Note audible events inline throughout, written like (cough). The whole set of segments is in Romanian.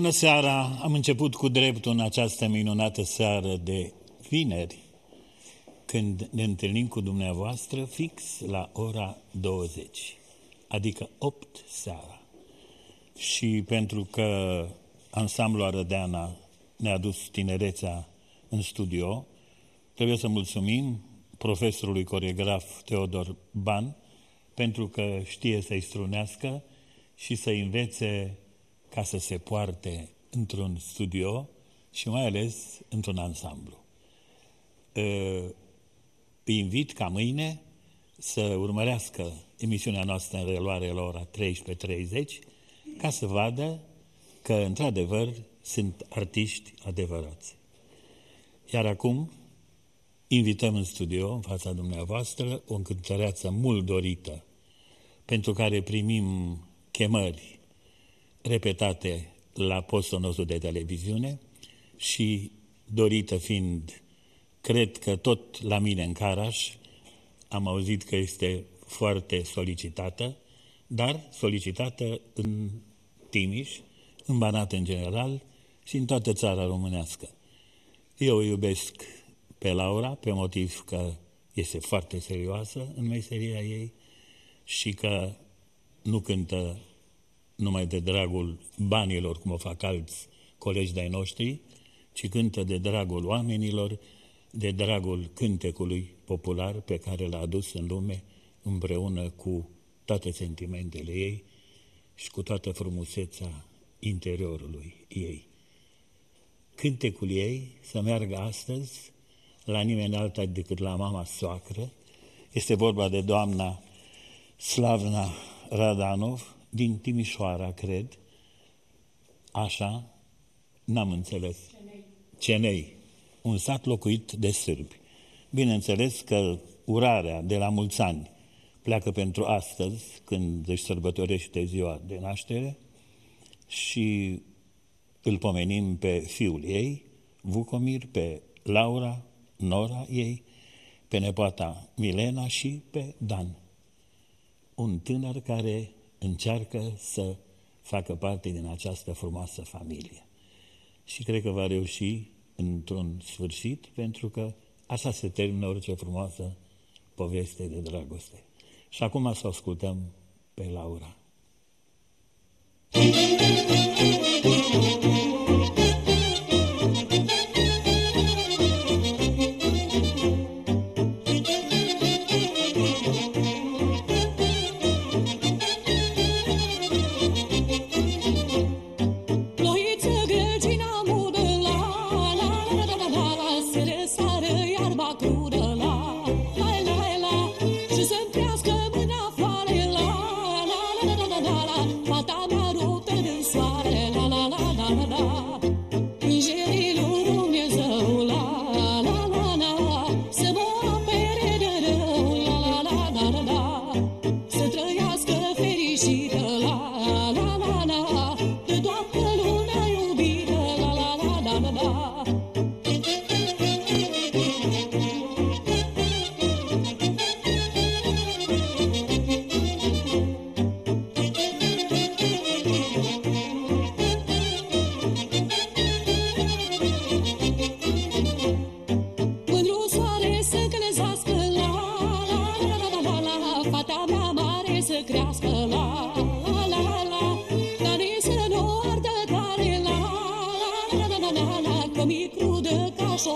Bună seara! Am început cu dreptul în această minunată seară de vineri, când ne întâlnim cu dumneavoastră fix la ora 20, adică 8 seara. Și pentru că ansamblul Arădeana ne-a dus tinerețea în studio, trebuie să mulțumim profesorului coregraf Teodor Ban, pentru că știe să-i strunească și să învețe ca să se poarte într-un studio și mai ales într-un ansamblu. Îi invit ca mâine să urmărească emisiunea noastră în reluare la ora 13.30 ca să vadă că, într-adevăr, sunt artiști adevărați. Iar acum invităm în studio, în fața dumneavoastră, o cântăreață mult dorită, pentru care primim chemări repetate la postul nostru de televiziune și dorită fiind, cred că tot la mine în Caraș, am auzit că este foarte solicitată, dar solicitată în Timiș, în Banat în general și în toată țara românească. Eu o iubesc pe Laura pe motiv că este foarte serioasă în meseria ei și că nu cântă numai de dragul banilor, cum o fac alți colegi de-ai noștri, ci cântă de dragul oamenilor, de dragul cântecului popular pe care l-a adus în lume împreună cu toate sentimentele ei și cu toată frumusețea interiorului ei. Cântecul ei să meargă astăzi la nimeni alta decât la mama soacră. Este vorba de doamna Slavna Radanov, din Timișoara, cred. Așa, n-am înțeles. Cenei. Cenei, un sat locuit de sârbi. Bineînțeles că urarea de la mulți ani pleacă pentru astăzi, când își sărbătorește ziua de naștere, și îl pomenim pe fiul ei, Vucomir, pe Laura, nora ei, pe nepoata Milena și pe Dan. Un tânăr care încearcă să facă parte din această frumoasă familie. Și cred că va reuși într-un sfârșit, pentru că așa se termină orice frumoasă poveste de dragoste. Și acum să ascultăm pe Laura. Thank you. privească la, la, la, la Dar ni se nordă tare la, la, la, la, la, mi crudă ca și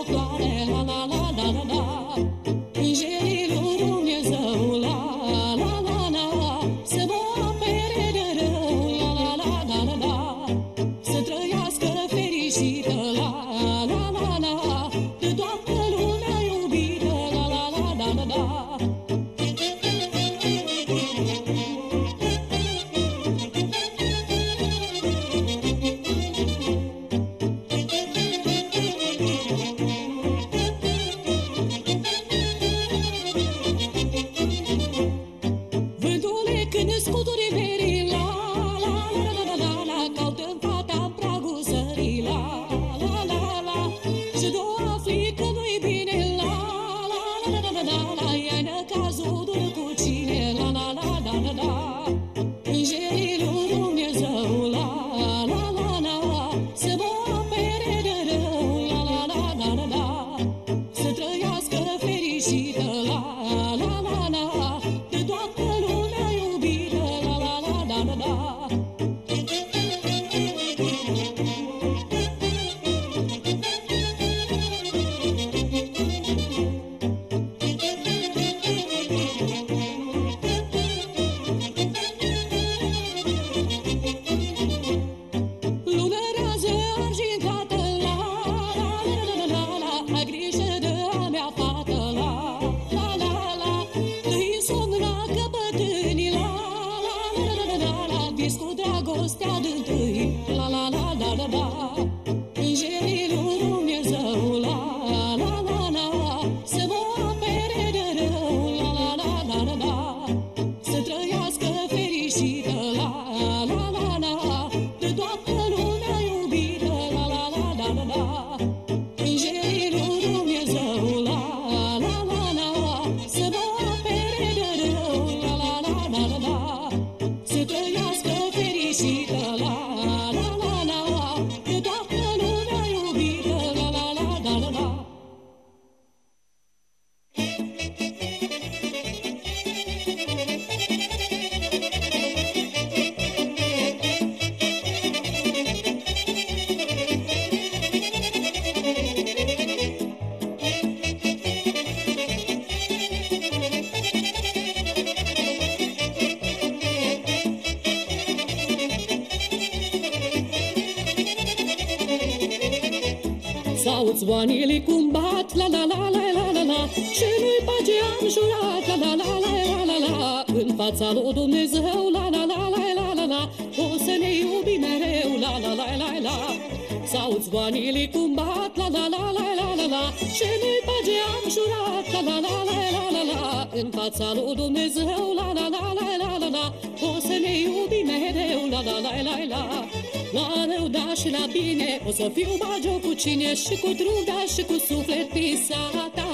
În fața lui Dumnezeu, la la la la la la la. O să ne iubim mereu, la la la la la. La rău, da și la bine O să fiu bagio cu cine și cu druga și cu suflet pisata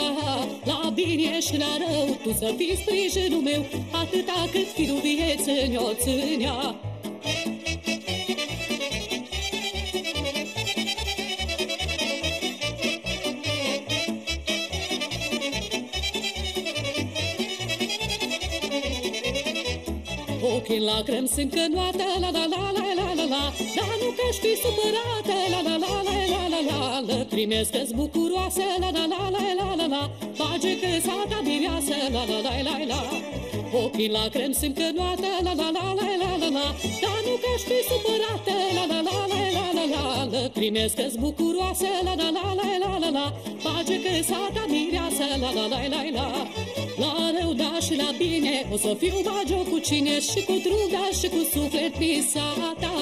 La bine și la rău Tu să fii sprijinul meu Atâta cât firul vieții ne-o ținea Ochii în lacrimi sunt cănoate, la la la la la la la Dar nu că știi supărată, la la la la la la la Lăcrimesc că-s bucuroasă, la la la la la la la Face că sata mireasă, la la la la la Ochii în lacrimi sunt cănoate, la la la la la la la Dar nu că știi supărată, la la la la la la la Lăcrimesc că-s bucuroasă, la la la la la la la Face că sata mireasă, la la la la la La bine O să fiu bagio cu cine și cu druga și cu suflet pisata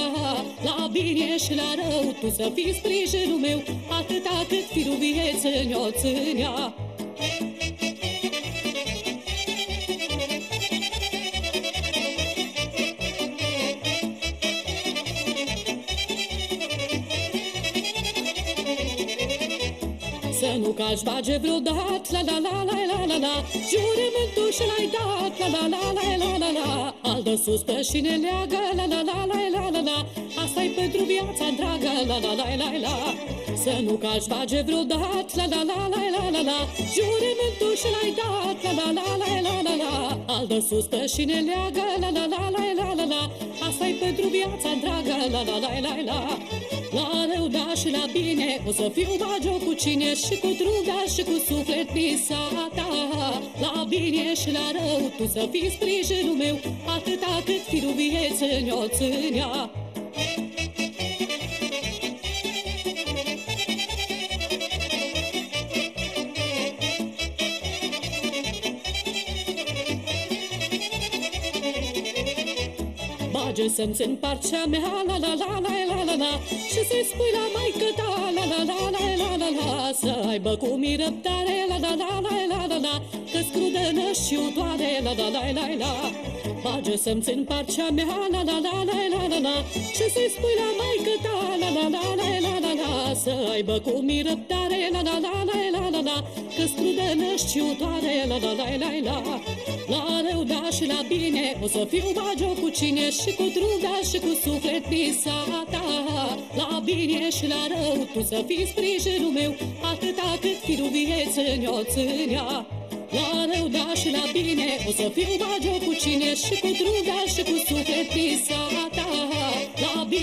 La bine și la rău Tu să fii sprijinul meu Atâta cât firul vieții ne-o ținea Să nu calci bage vreodată, la la la la la la la Jurământul și l-ai dat, la la la la la la la Al de sus pe și ne leagă, la la la la la la la Asta-i pentru viața dragă, la la la la la Să nu calci bage vreodată, la la la la la la la Jurământul și l-ai dat, la la la la la la la Al de sus pe și ne leagă, la la la la la la la Asta-i pentru viața dragă, la la la la la. La rău, da și la bine O să fiu bagio cu cine și cu druga și cu suflet pisata La bine și la rău Tu să fii sprijinul meu Atâta cât firul vieții ne-o ținea Bage să-mi țin parcea mea, la la la la la la la Și să-i spui la maică ta, la la la la la la la Să aibă cu mii răbdare, la la la la la la la Că-s crudă nășiutoare, la la la la la Bage să-mi țin parcea mea, la la la la la la la Și să-i spui la maică ta, la la la la la la la Să aibă cu mii răbdare, la la la la la la la. Că-s crudă nășiutoare, la la la la la. La rău, da și la bine O să fiu bagio cu cine și cu druga și cu suflet pisata La bine și la rău Tu să fii sprijinul meu Atâta cât firul vieții ne-o ținea. La rău, da și la bine O să fiu bagio cu cine și cu druga și cu suflet pisata La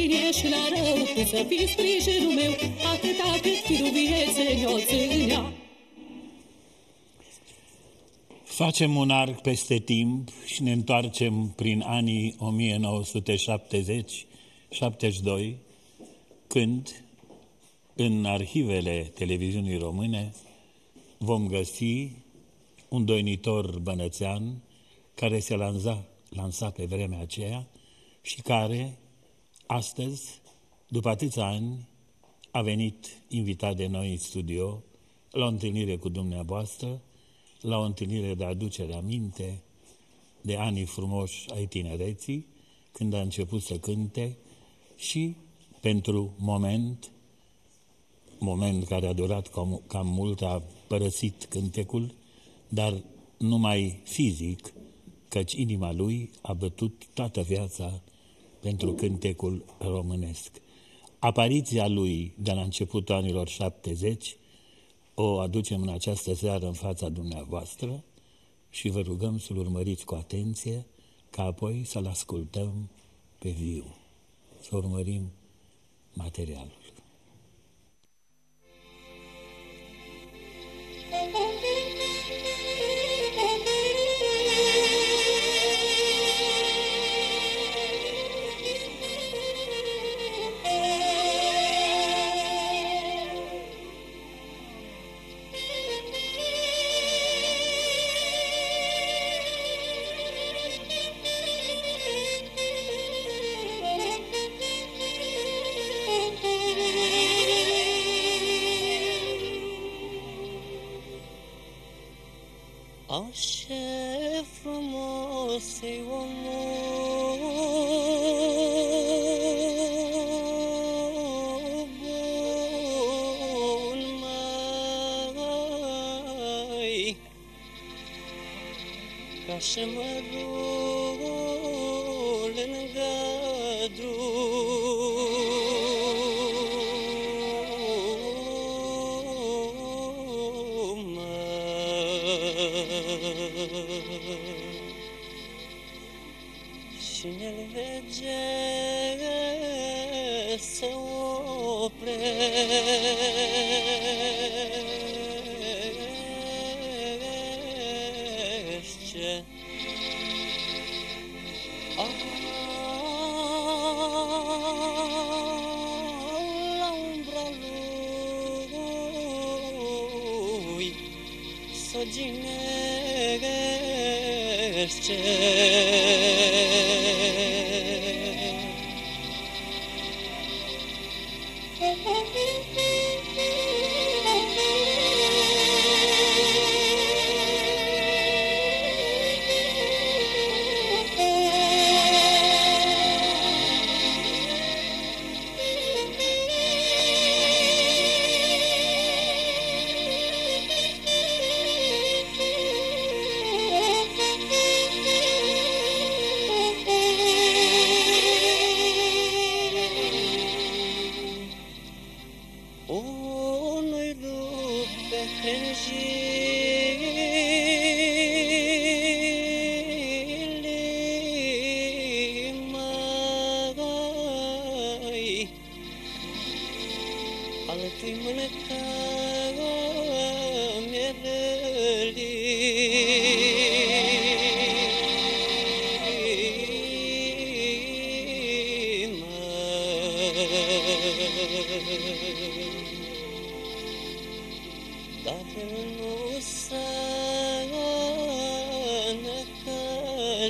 bine și la rău Tu să fii sprijinul meu Atâta cât firul vieții ne-o ținea Facem un arc peste timp și ne întoarcem prin anii 1970-72, când în arhivele televiziunii române vom găsi un doinitor bănățean care se lansa, lansa pe vremea aceea și care, astăzi, după atâția ani, a venit invitat de noi în studio la o întâlnire cu dumneavoastră, la o întâlnire de aducere aminte de anii frumoși ai tinereții, când a început să cânte și pentru moment, moment care a durat cam, cam mult, a părăsit cântecul, dar numai fizic, căci inima lui a bătut toată viața pentru cântecul românesc. Apariția lui de la începutul anilor 70 o aducem în această seară în fața dumneavoastră și vă rugăm să-l urmăriți cu atenție, ca apoi să-l ascultăm pe viu, să urmărim materialul. (laughs) Hashem Elohim.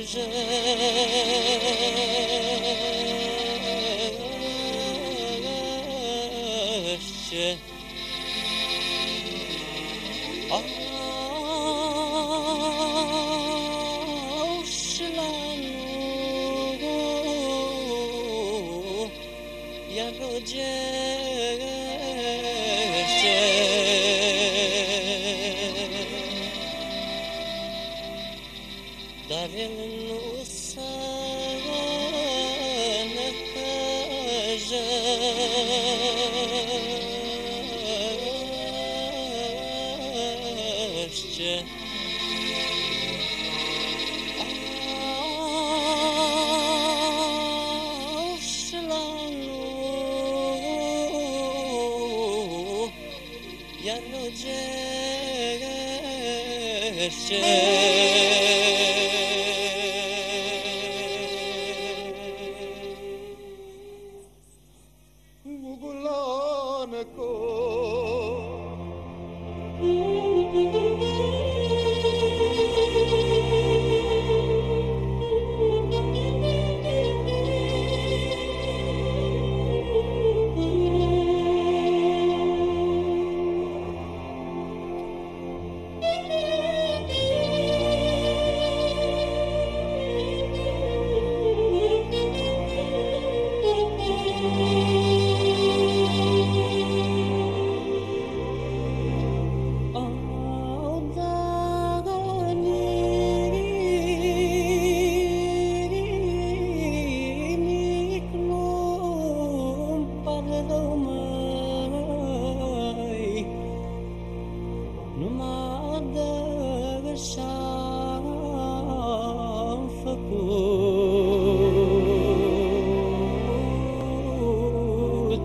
treasure.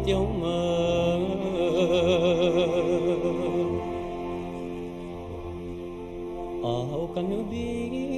chống mơ. Ao canu bi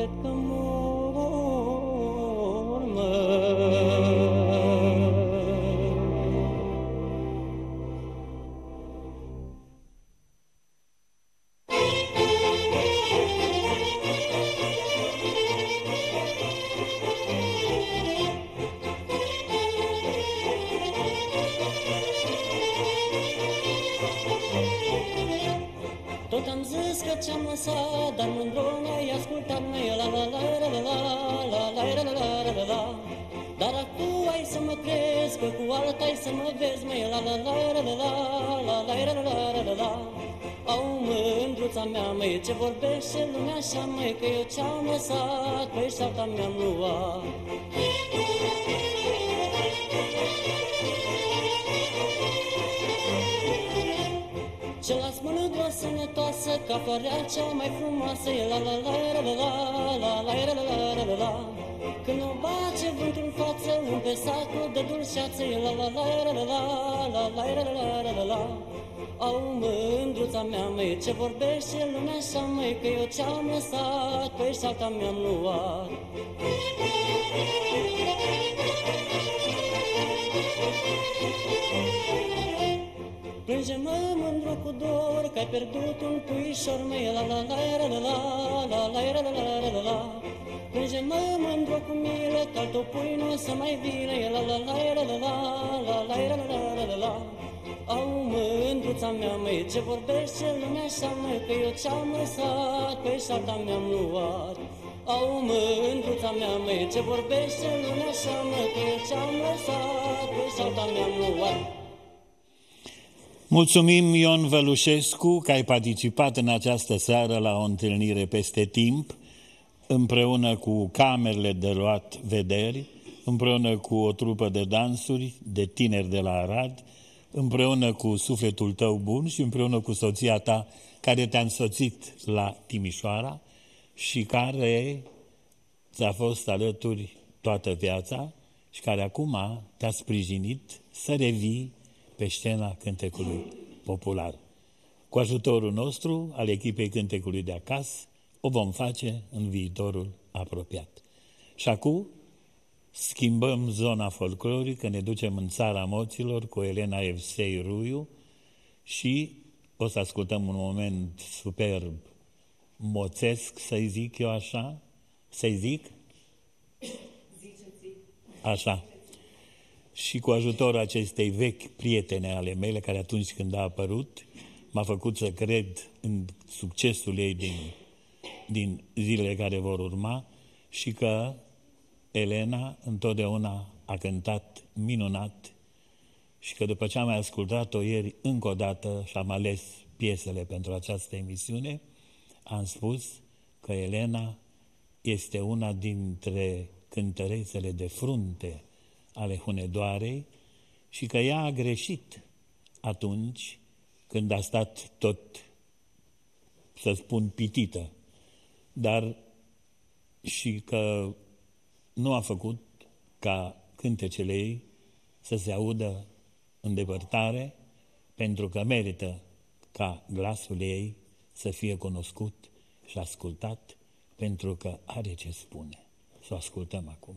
cred că mor, mă. Tot am zis că ți-am lăsat, dar mândru vezi, măi, la la la la la la la la la la la la la la Au mândruța mea, măi, ce vorbește lumea așa, măi, că eu ți-am lăsat, păi șapta mi-am luat Ce las mână sănătoasă, ca floarea cea mai frumoasă, e la la la la la la la la la la la la la Când o bace vântul în față, umpe sacul de dulceață, e la la la la la la la la la la la la la Au mândruța mea, măi, ce vorbește lumea așa, măi, că eu ce-am lăsat, păi șapta mi-am luat Plânge-mă mândru cu dor că ai pierdut un puișor, măi, la la la la la la la la la la la la la Plânge-mă mândru cu milă că al tău pui nu o să mai vină, e la la la la la la la la la la la la la Au mândruța mea, măi, ce vorbește lumea așa, măi, că eu ce-am lăsat, pe șapta mi-am luat Au mândruța mea, măi, ce vorbește lumea așa, măi, că eu ce-am lăsat, pe șapta mi-am luat Mulțumim, Ion Vălușescu, că ai participat în această seară la o întâlnire peste timp, împreună cu camerele de luat vederi, împreună cu o trupă de dansuri de tineri de la Arad, împreună cu sufletul tău bun și împreună cu soția ta care te-a însoțit la Timișoara și care ți-a fost alături toată viața și care acum te-a sprijinit să revii pe scena cântecului popular. Cu ajutorul nostru, al echipei cântecului de acasă, o vom face în viitorul apropiat. Și acum schimbăm zona folclorică, ne ducem în țara moților cu Elena Evsei Ruiu și o să ascultăm un moment superb, moțesc, să-i zic eu așa? Să-i zic? Așa. Și cu ajutorul acestei vechi prietene ale mele, care atunci când a apărut, m-a făcut să cred în succesul ei din, din zilele care vor urma și că Elena întotdeauna a cântat minunat și că după ce am mai ascultat-o ieri încă o dată și am ales piesele pentru această emisiune, am spus că Elena este una dintre cântărețele de frunte ale Hunedoarei și că ea a greșit atunci când a stat tot, să spun, pitită, dar și că nu a făcut ca cântecele ei să se audă în depărtare, pentru că merită ca glasul ei să fie cunoscut și ascultat, pentru că are ce spune. Să o ascultăm acum.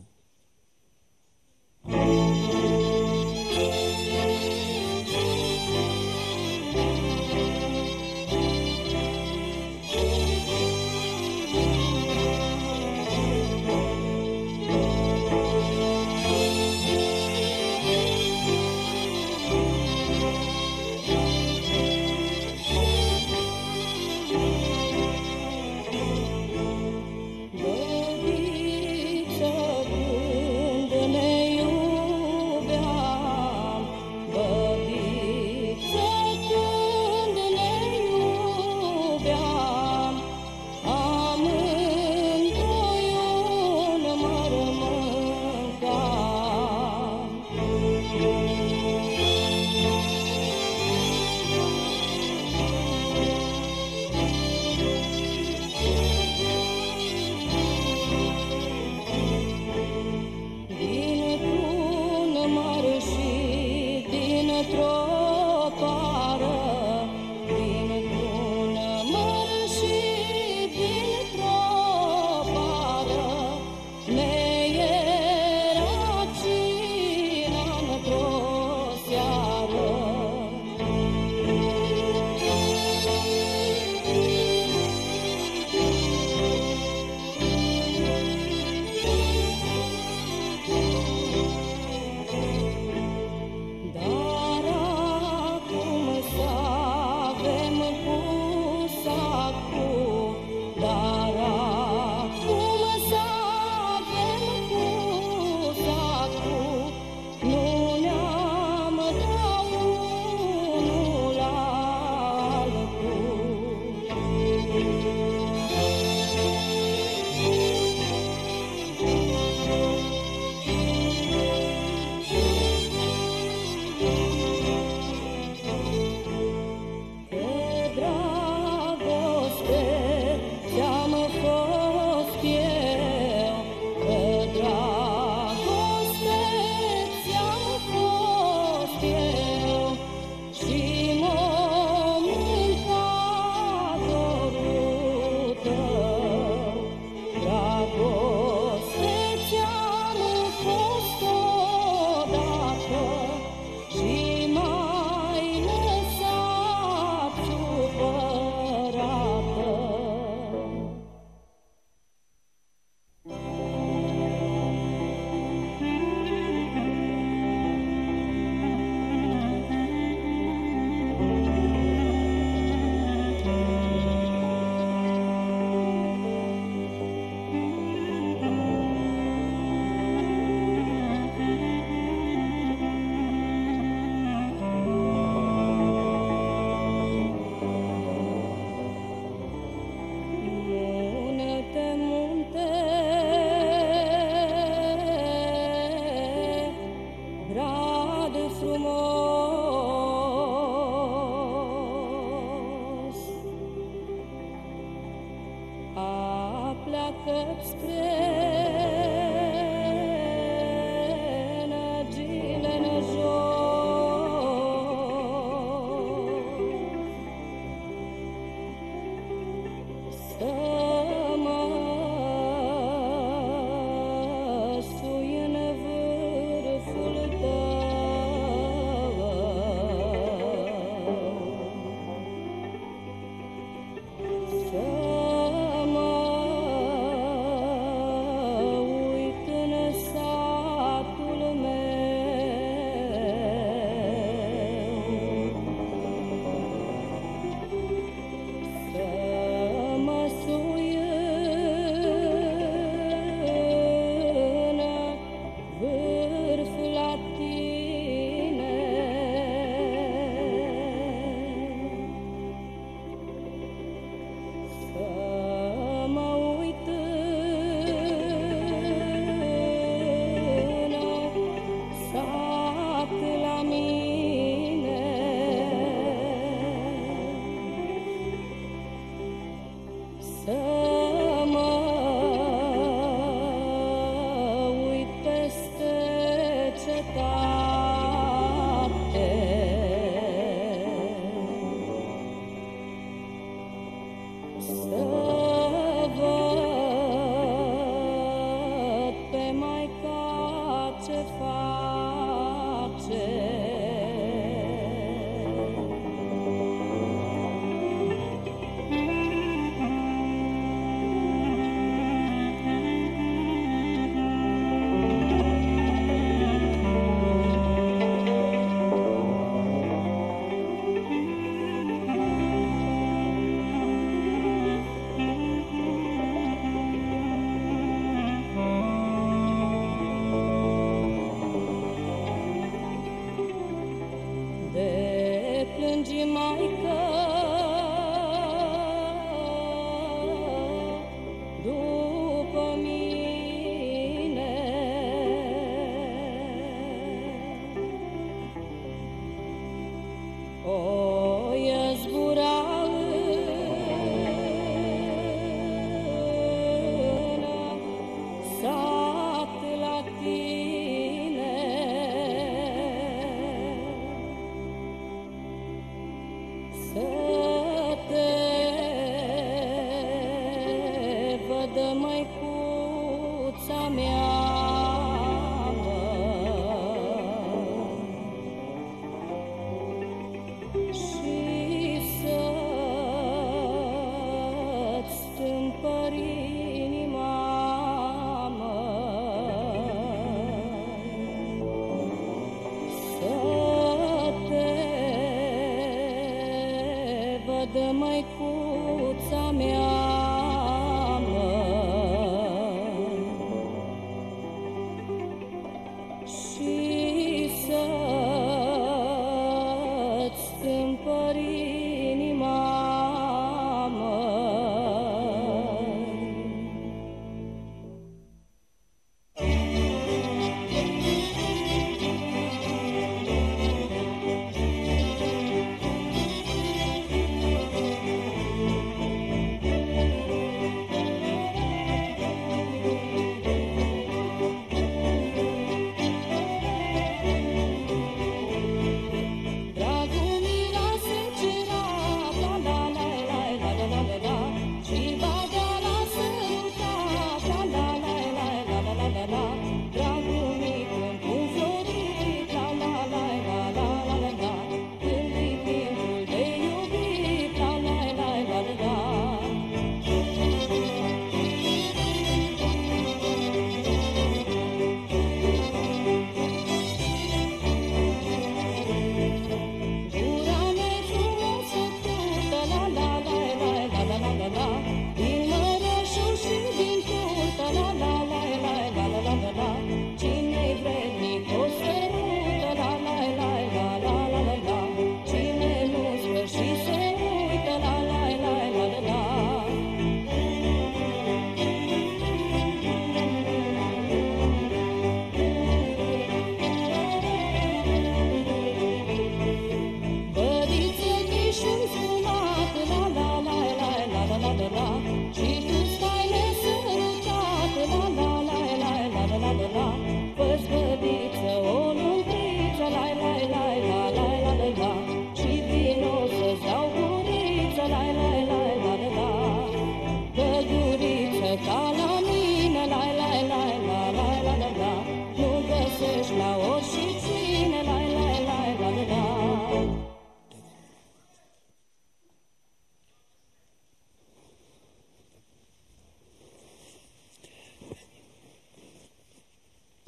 dă măicuța mea.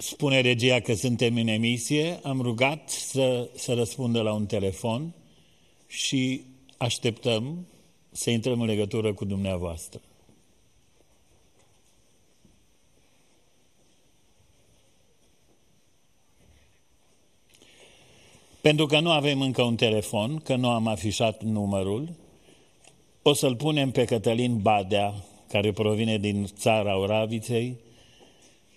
Spune regia că suntem în emisie, am rugat să, să răspundă la un telefon și așteptăm să intrăm în legătură cu dumneavoastră. Pentru că nu avem încă un telefon, că nu am afișat numărul, o să-l punem pe Cătălin Badea, care provine din țara Oraviței,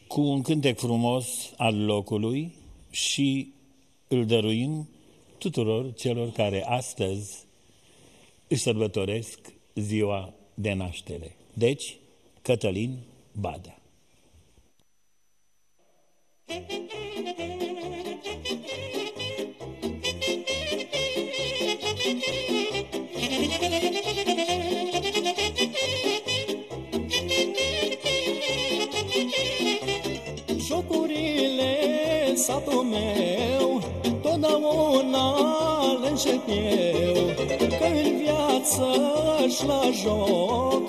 cu un cântec frumos al locului și îl dăruim tuturor celor care astăzi își sărbătoresc ziua de naștere. Deci, Cătălin Badea. Jocurile satul meu Totdeauna le încep eu. Că în viață și la joc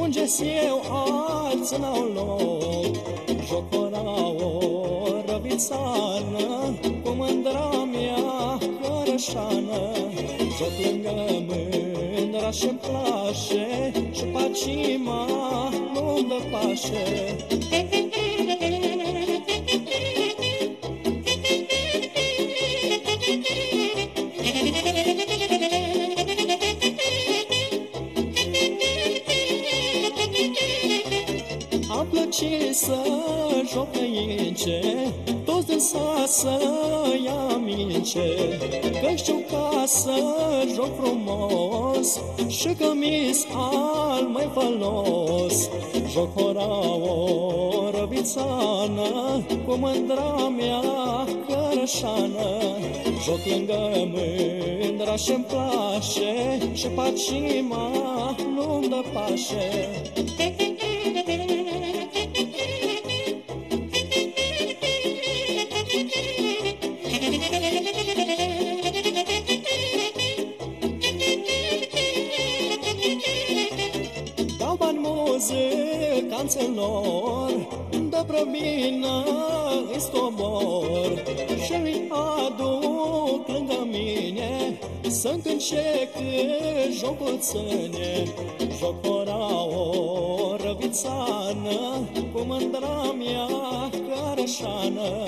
Unde eu alții n-au loc. Jocora o răvițană Cu mândra mea cărășană Joc lângă mândra și-mi place Și pacima nu-mi dă pașe să joc aici Toți din sat să ia mince Că știu ca să joc frumos Și că mi al mai falos Joc ora o răvițană Cu mândra mea cărășană Joc lângă mândra și-mi place Și pacima nu-mi dă pașe canțelor De prămină îi stobor Și îi aduc lângă mine Să încânce cât jocul ține Jocora o răvițană Cu mândra mea cărășană.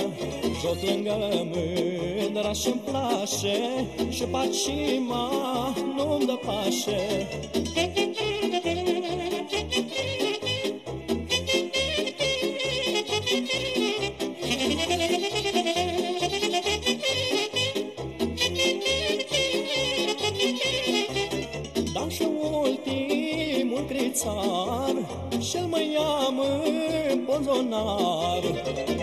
Joc lângă mândra și-mi place Și pacima nu-mi dă pașe în ponzonar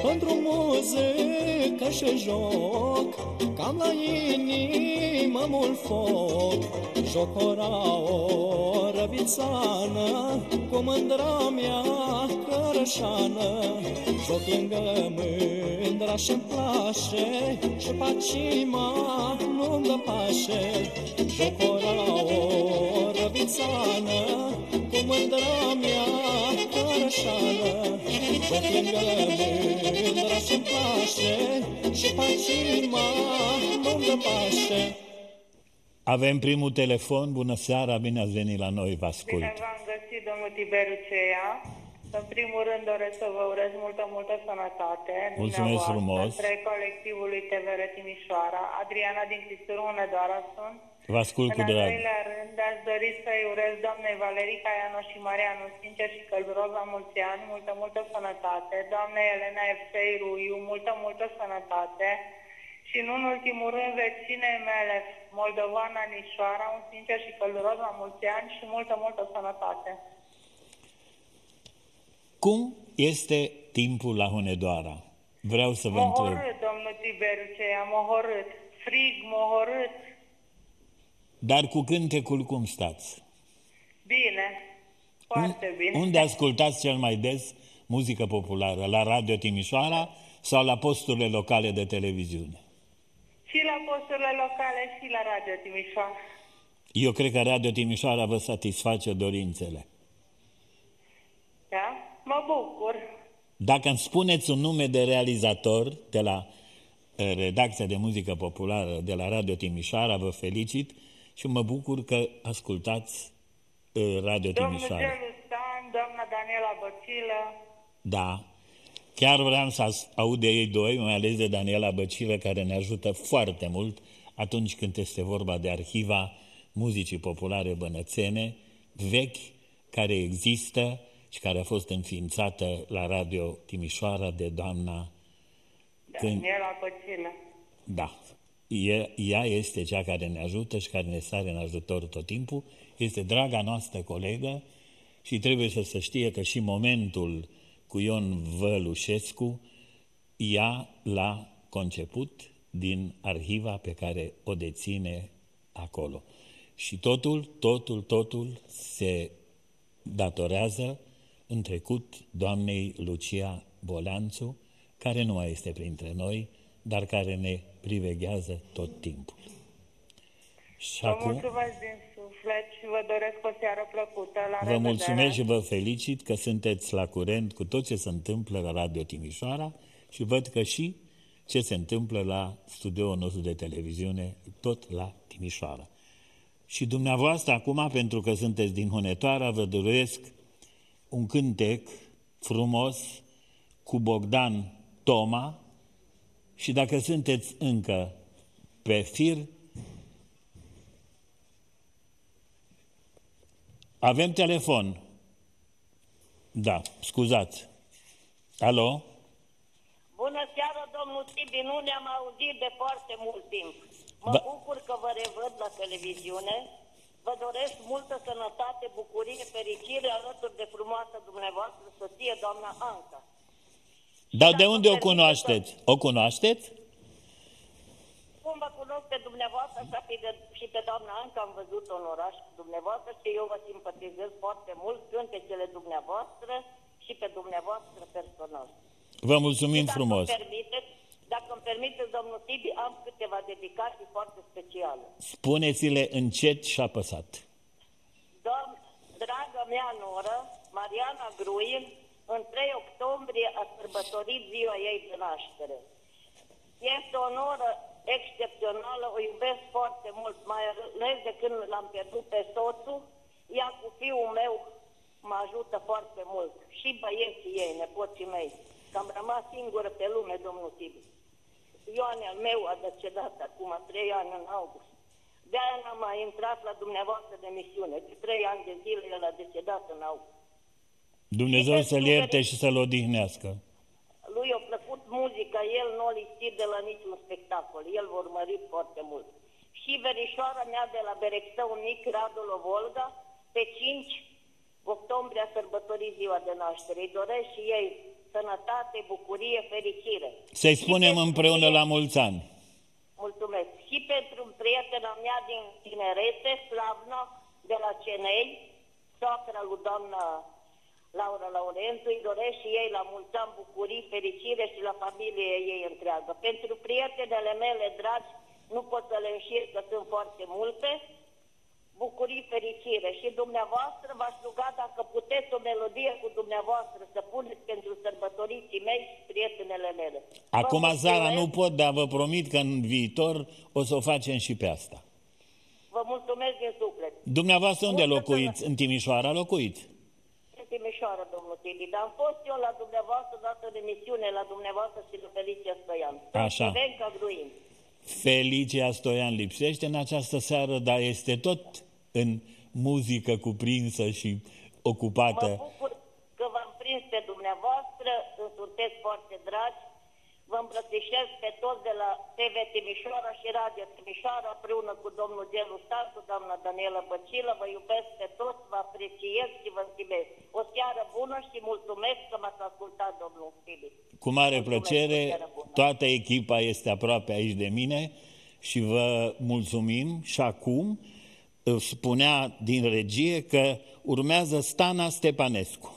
Pentru muzică și joc Cam la inimă mult foc. Jocora o răvițană Cu mândra mea cărășană. Joc lângă mândra și-mi place Și pacima nu-mi dă pașe. Jocora o răvițană Cu mândra mea cărășană Joc lângă mândra și-mi place Și pacima nu-mi dă pașe Avem primul telefon. Bună seara, bine ați venit la noi, vă ascult. Bine v-am găsit, domnul Tiberiu Ceea. În primul rând doresc să vă urez multă, multă sănătate. Mulțumesc dumneavoastră, frumos. Între colectivului TVR Timișoara. Adriana din Clistur, Hunedoara sunt. Vă ascult cu În al drag. doilea rând, aș dori să-i urez doamnei Valerii Caiano și Marianu sincer și călduros la mulți ani, multă, multă sănătate. Doamnei Elena Efsei Ruiu, multă, multă sănătate. Și nu în ultimul rând, vecinei mele, Moldovana Nișoara, un sincer și călduros la mulți ani și multă, multă sănătate. Cum este timpul la Hunedoara? Vreau să vă întreb. Mohorât, domnul Tiberiu, ce am mohorât. Frig, mohorât. Dar cu cântecul cum stați? Bine, foarte bine. Unde ascultați cel mai des muzică populară? La Radio Timișoara sau la posturile locale de televiziune? Și la posturile locale și la Radio Timișoara. Eu cred că Radio Timișoara vă satisface dorințele. Da? Mă bucur. Dacă îmi spuneți un nume de realizator de la eh, redacția de muzică populară de la Radio Timișoara, vă felicit și mă bucur că ascultați eh, Radio Domnul Timișoara. Gelu Stan, doamna Daniela Băcilă. Da. Chiar vreau să as- aud de ei doi, mai ales de Daniela Băcilă, care ne ajută foarte mult atunci când este vorba de arhiva muzicii populare bănățene, vechi, care există și care a fost înființată la Radio Timișoara de doamna Când- Daniela Băcilă. Da, E- ea este cea care ne ajută și care ne sare în ajutor tot timpul. Este draga noastră colegă și trebuie să se știe că și momentul cu Ion Vălușescu ia la conceput din arhiva pe care o deține acolo. Și totul, totul, totul se datorează în trecut doamnei Lucia Bolanțu, care nu mai este printre noi, dar care ne priveghează tot timpul. Și vă acum, mulțumesc din suflet și vă doresc o seară plăcută. La vă revedere. mulțumesc și vă felicit că sunteți la curent cu tot ce se întâmplă la Radio Timișoara și văd că și ce se întâmplă la studioul nostru de televiziune, tot la Timișoara. Și dumneavoastră acum, pentru că sunteți din Hunetoara, vă doresc un cântec frumos cu Bogdan Toma și dacă sunteți încă pe fir, avem telefon. Da, scuzați. Alo? Bună seara, domnul Tibi, nu ne-am auzit de foarte mult timp. Mă Da. bucur că vă revăd la televiziune. Vă doresc multă sănătate, bucurie, fericire alături de frumoasa dumneavoastră soție, doamna Anca. Dar de Dacă unde o permiteți- cunoașteți? O cunoașteți? Cum vă cunosc pe dumneavoastră așa pe de, și pe doamna Anca am văzut în oraș cu dumneavoastră și eu vă simpatizez foarte mult cântecele dumneavoastră și pe dumneavoastră personal. Vă mulțumim Dacă frumos. Îmi permiteți, dacă îmi permiteți, domnul Tibi, am câteva dedicații foarte speciale. Spuneți-le încet și apăsat. Doamn, draga mea noră, Mariana Gruin, în 3 octombrie a sărbătorit ziua ei de naștere. Este o noră excepțională, o iubesc foarte mult, mai ales de când l-am pierdut pe soțul, ea cu fiul meu mă ajută foarte mult. Și băieții ei, nepoții mei, că am rămas singură pe lume, domnul Tibi. Ioan al meu a decedat acum trei ani în august. De-aia n-am mai intrat la dumneavoastră de misiune. De trei ani de zile el a decedat în august. Dumnezeu să-l ierte și să-l odihnească. Lui a plăcut muzica, el nu a lipsit de la niciun spectacol. El a urmărit foarte mult. Și verișoara mea de la Berexău Mic, Radul Volga, pe 5 octombrie a sărbătorit ziua de naștere. Îi doresc și ei sănătate, bucurie, fericire. Să-i Și spunem pentru împreună ei- la mulți ani. Mulțumesc. Și pentru prietena mea din tinerete, Slavna, de la Cenei, soacra lui doamna Laura Laurentu, îi doresc și ei la mulți ani bucurii, fericire și la familie ei întreagă. Pentru prietenele mele dragi, nu pot să le înșir că sunt foarte multe, bucurii, fericire. Și dumneavoastră v-aș ruga dacă puteți o melodie cu dumneavoastră să puneți pentru sărbătoriții mei și prietenele mele. Vă Acum, Zara, mulțumesc. nu pot, dar vă promit că în viitor o să o facem și pe asta. Vă mulțumesc din suflet. Dumneavoastră unde Multă locuiți? În Timișoara locuiți? În Timișoara, domnul Tibi, dar am fost eu la dumneavoastră dată de misiune la dumneavoastră și la Felicia Stoian. Sunt Așa. Ivenca Gruin. Felicia Stoian lipsește în această seară, dar este tot în muzică cuprinsă și Mă ocupată. bucur că v-am prins pe dumneavoastră, îmi sunteți foarte dragi. Vă îmbrățișez pe toți de la TV Timișoara și Radio Timișoara, împreună cu domnul Gelu Star, cu doamna Daniela Băcilă. Vă iubesc pe toți, vă apreciez și vă stimez. O seară bună și mulțumesc că m-ați ascultat, domnul Tibi. Cu mare Mulțumesc, plăcere, o seară bună. toată echipa este aproape aici de mine și vă mulțumim și acum îți spunea din regie că urmează Stana Stepanescu.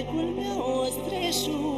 întregul meu streșul.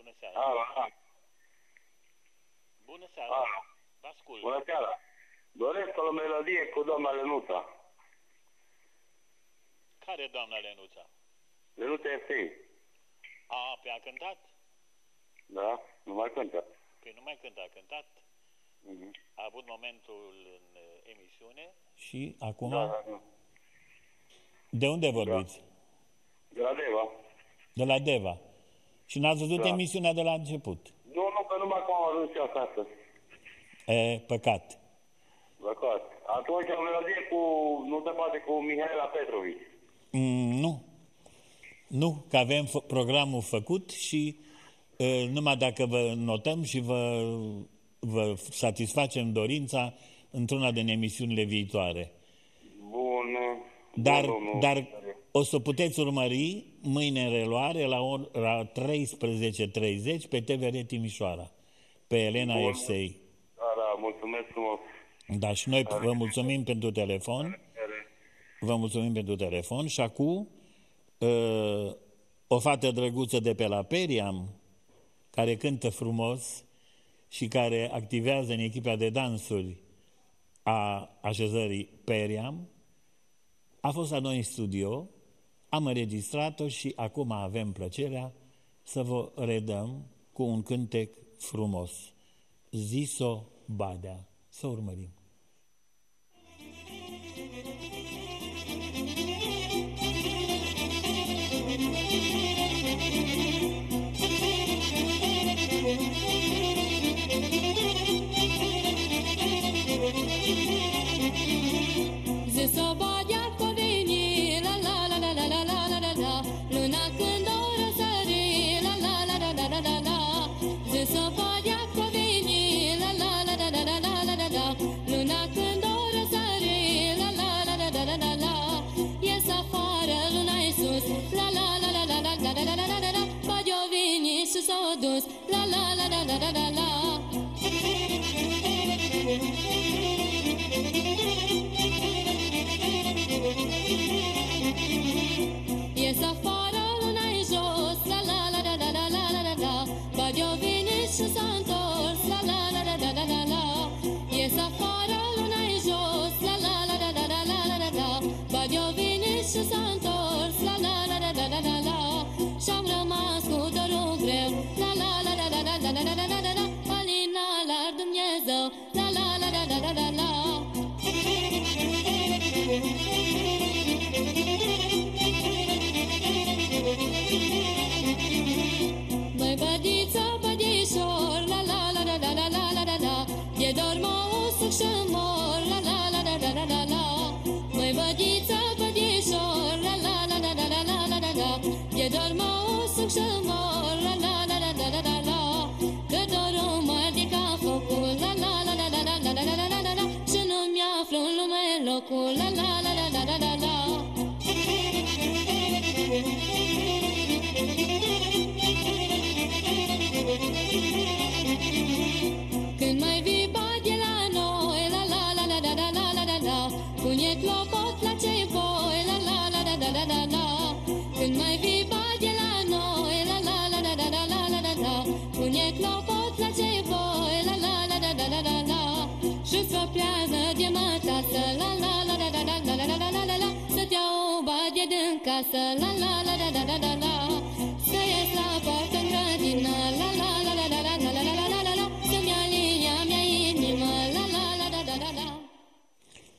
Bună seara. Alo, da. Bună seara. Alo. Vă ascult. Bună seara. Doresc o melodie cu doamna Lenuța. Care doamna Lenuța? Lenuța Efei. A, pe a cântat? Da? Nu mai cântă. Păi nu mai cântă, a cântat. Mhm. A avut momentul în uh, emisiune. Și acum? Da, da, da. De unde vorbiți? De la Deva. De la Deva. Și n-ați văzut Da. emisiunea de la început. Nu, nu, că numai cum am ajuns eu acasă. E, păcat. Păcat. Atunci o melodie cu, nu se poate, cu Mihaela Petrovici. Mm, nu. Nu, că avem f- programul făcut și e, numai dacă vă notăm și vă, vă satisfacem dorința într-una din emisiunile viitoare. Bun. Dar, bun, domnul. dar o să puteți urmări mâine în reluare la, or, la 13.30 pe TVR Timișoara, pe Elena Bun. FSI. Da, da, mulțumesc frumos. Da, și noi vă mulțumim pentru telefon. Vă mulțumim pentru telefon și acum uh, o fată drăguță de pe la Periam, care cântă frumos și care activează în echipa de dansuri a așezării Periam, a fost la noi în studio, am înregistrat-o și acum avem plăcerea să vă redăm cu un cântec frumos. Ziso Badea. Să urmărim. da da da da. Vibrează gemata Să la la la da da da da da da da da la Să-ți iau o badie din casă La la la da da da da la Să ies la poartă în grădină La la la da da da da da da da da la Să-mi alia mea inimă La la la da da da da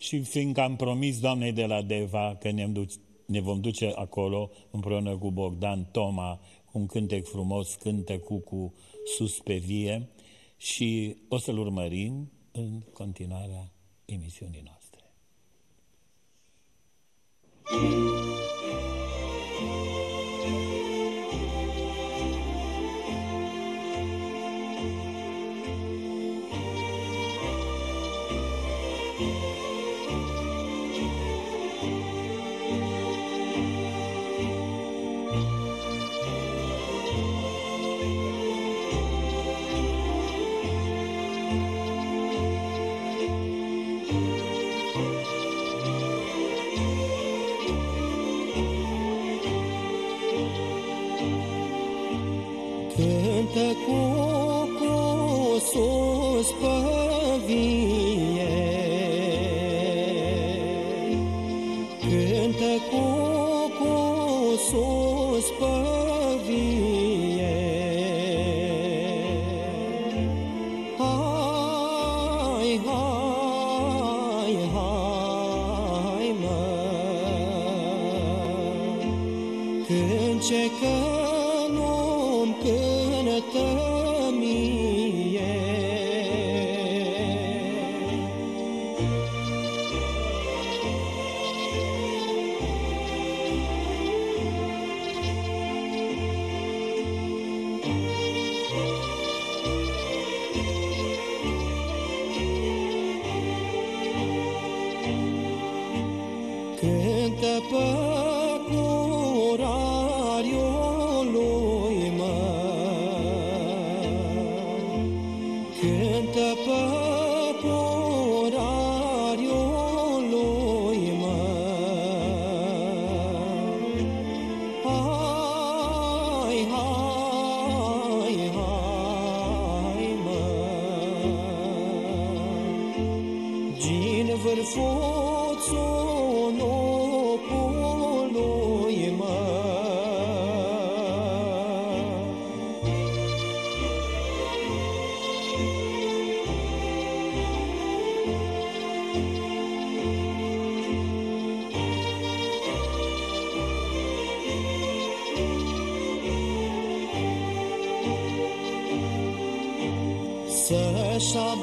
Și fiindcă am promis doamnei de la Deva Că ne-am duce ne vom duce acolo împreună cu Bogdan Toma, un cântec frumos, cântă cu sus pe vie și o să-l urmărim în continuarea emisiunii noastre. Cântă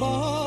Oh.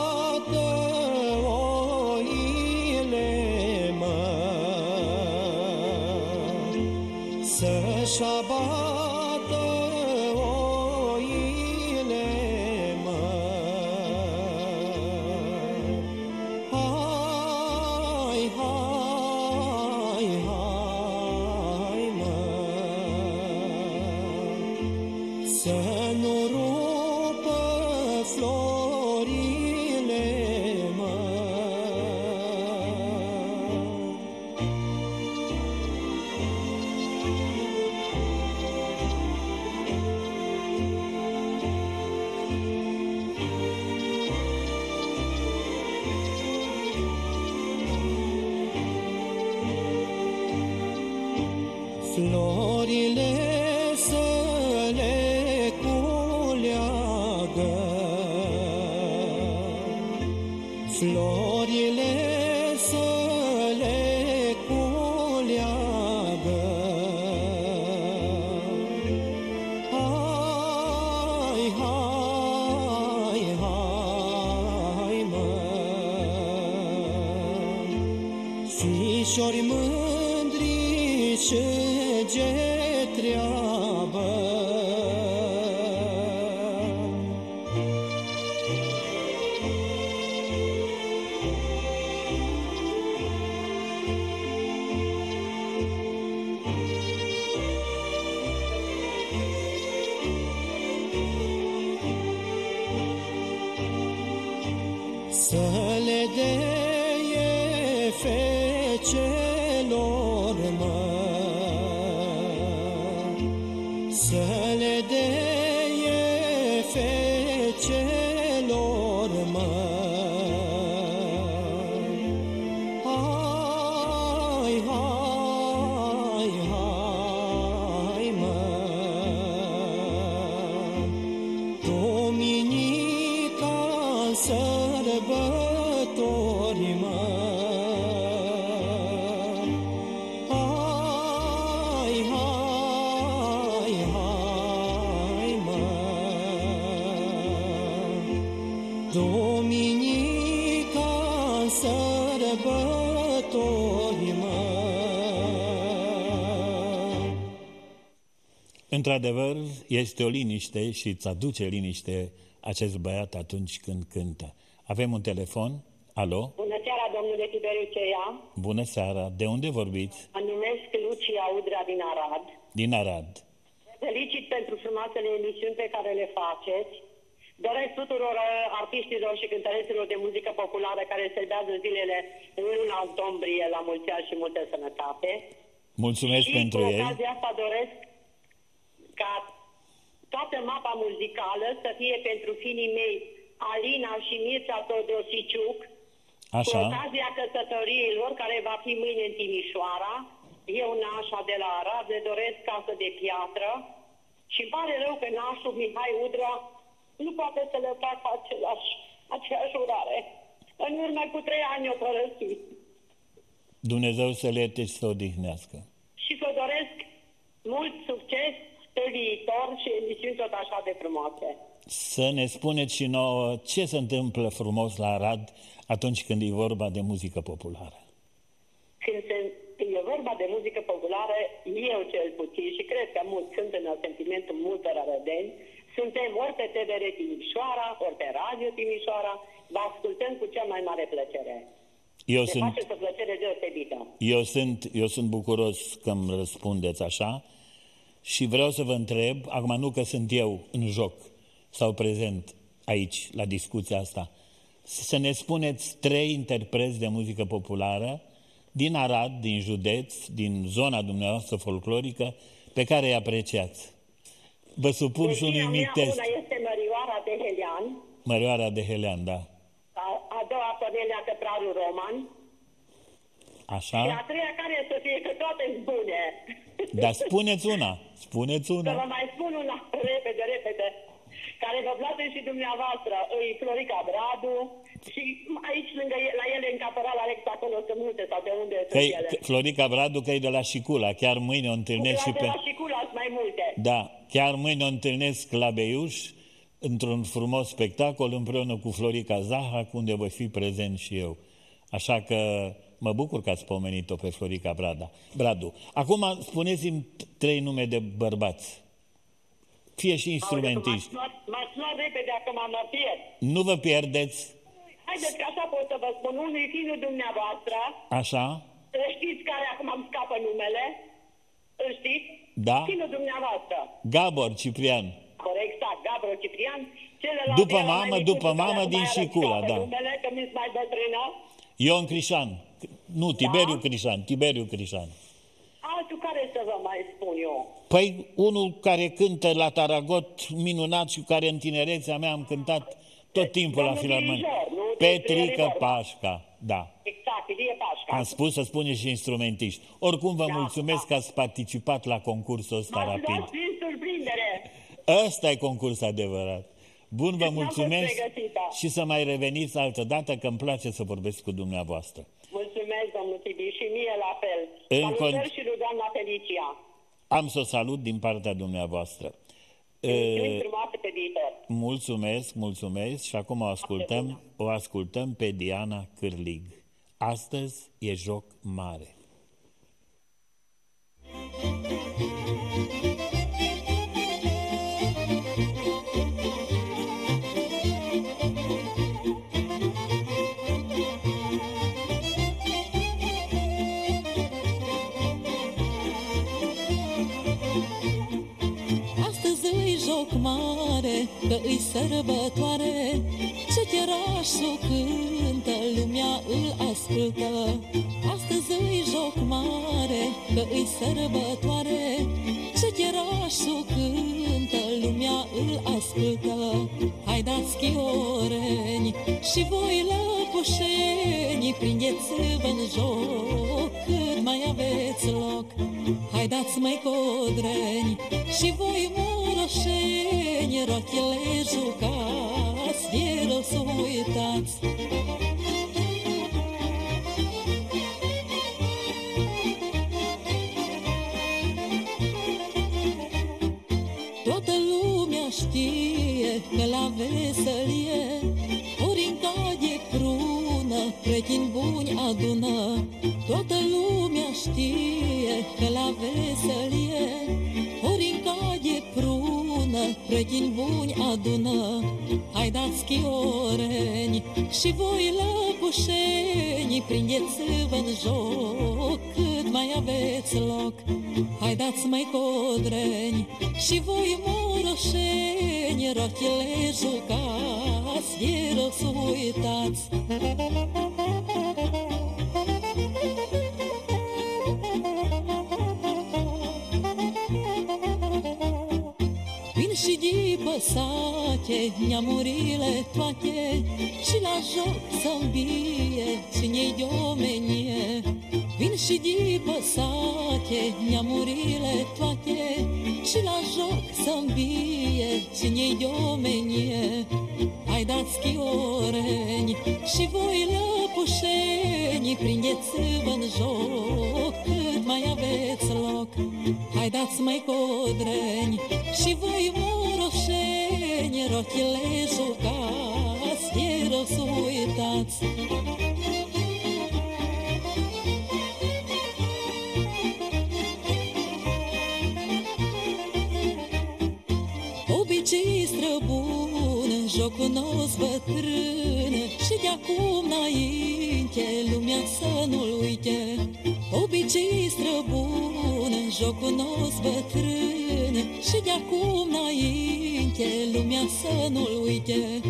Într-adevăr, este o liniște și îți aduce liniște acest băiat atunci când cântă. Avem un telefon. Alo? Bună seara, domnule Tiberiu Ceia. Bună seara. De unde vorbiți? Mă numesc Lucia Udrea din Arad. Din Arad. Felicit pentru frumoasele emisiuni pe care le faceți. Doresc tuturor uh, artiștilor și cântăreților de muzică populară care celebează zilele în luna octombrie la mulți ani și multă sănătate. Mulțumesc și pentru cu ei. ocazia asta doresc ca toată mapa muzicală să fie pentru finii mei Alina și Mircea Todosiciuc, cu Așa. ocazia căsătoriilor care va fi mâine în Timișoara, eu nașa de la Arad, le doresc casă de piatră și îmi pare rău că nașul Mihai Udrea nu poate să le facă același, aceeași urare. În urmă cu trei ani o părăsit. Dumnezeu să le ierte și să odihnească. Și vă doresc mult succes pe viitor și emisiuni tot așa de frumoase. Să ne spuneți și nouă ce se întâmplă frumos la Arad atunci când e vorba de muzică populară. Când se, când e vorba de muzică populară, eu cel puțin și cred că mulți sunt în sentimentul multor arădeni, suntem ori pe TVR Timișoara, ori pe Radio Timișoara, vă ascultăm cu cea mai mare plăcere. Eu Se sunt, face o plăcere deosebită. eu, sunt, eu sunt bucuros că îmi răspundeți așa și vreau să vă întreb, acum nu că sunt eu în joc sau prezent aici la discuția asta, să ne spuneți trei interpreți de muzică populară din Arad, din județ, din zona dumneavoastră folclorică, pe care îi apreciați. Vă supun și unui Soția mic mea, test. una este Mărioara de Helian, Mărioara de Helean, da. a, a doua Cornelia Căpraru Roman, și Așa? a treia care să fie că toate sunt bune. Dar spuneți una, spuneți Să vă una. mai spun una repede, repede, care vă place și dumneavoastră, îi Florica Bradu și aici lângă el, la ele în Caporal Alex, acolo sunt multe sau de unde Că sunt ele. Florica Bradu, că e de la Șicula, chiar mâine o întâlnesc și La pe... de la Șicula sunt mai multe. Da, chiar mâine o întâlnesc la Beiuș, într-un frumos spectacol, împreună cu Florica Zahac, unde voi fi prezent și eu. Așa că mă bucur că ați pomenit-o pe Florica Brada, Bradu. Acum spuneți-mi t- trei nume de bărbați. Fie și instrumentiști. M-ați luat- M-ați luat repede, acum mă pierd. Nu vă pierdeți, Haideți că așa pot să vă spun. Unul e fiul dumneavoastră, așa? îl știți care acum îmi scapă numele, îl știți? Da? Fiul dumneavoastră. Gabor Ciprian. Corect, exact, Gabro Ciprian. Celălalt După era mamă, mai după micuț, care mamă acum din iarăși Șicula, scapă da. Numele, că mi-s mai bătrână. Ion Crișan. Nu, Tiberiu Da? Crișan, Tiberiu Crișan. Altul care să vă mai spun eu? Păi unul care cântă la Taragot minunat și care în tinerețea mea am cântat tot timpul la Domnul filarmonie. dirijor, nu? Despre el e Petrică vorba. Pașca, da. Exact, Ilie Pașca. Am spus să spuneți și instrumentiști. Oricum vă Da, mulțumesc da. că ați participat la concursul ăsta M-ați rapid. luat prin surprindere. Ăsta e concurs adevărat. Bun, vă N-am fost mulțumesc pregătită. și să mai reveniți altă dată că îmi place să vorbesc cu dumneavoastră. Mulțumesc, domnul Tibi, și mie la fel. În Salutări con- și lui doamna Felicia. Am să o salut din partea dumneavoastră. Emisiuni E, frumoase pe viitor. Mulțumesc, mulțumesc și acum o ascultăm, o ascultăm pe Diana Cârlig. Astăzi e joc mare. Astăzi îi sărbătoare. Ce cherașul cântă, lumea îl ascultă. Astăzi îi joc mare, că îi sărbătoare Ce cherașul cântă, lumea îl ascultă. Hai dați chioreni și voi lăpușeni Prindeți-vă în joc cât mai aveți loc. Hai dați mai codreni și voi moroșeni Rochile jucați, el o să uitați Prechini buni adună Toată lumea știe Că la veselie Horinca e prună Prechini buni adună. Hai dați chioreni Și voi lăpușeni Prindeți-vă în joc. Cât mai aveți loc Hai dați mai codreni Și voi moroșeni Rochile jucați De rost uitați Vin și de păsate, neamurile toate, Și la joc să îmbie cine-i de omenie. Vin și de păsate, neamurile toate, Și la joc să îmbie cine-i de omenie. Hai dați chioreni și voi lăpușeni, Prindeți-vă în joc cât mai aveți loc. Hai dați mai codreni și voi moroșeni, Rochile jucați, de rost uitați. Străbun, jocul nostru bătrân Și de acum înainte lumea să nu-l uite. Obicei străbun, jocul nostru bătrân Și de acum înainte lumea să nu-l uite.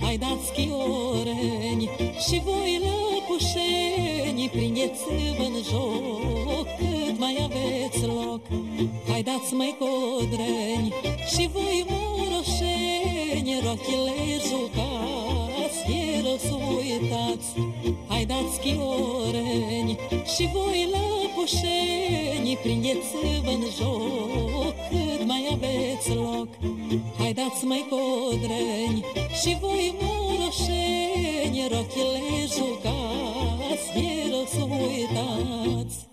Hai dați chioreni și voi lăpușeni Prindeți-vă în joc. cât mai aveți loc Hai dați mai codreni. Și voi moroșeni Rochile jucați, de rost uitați. Hai dați chioreni și voi lăpușeni Prindeți-vă în joc cât mai aveți loc. Hai dați mai codreni și voi moroșeni Rochile jucați, de rost uitați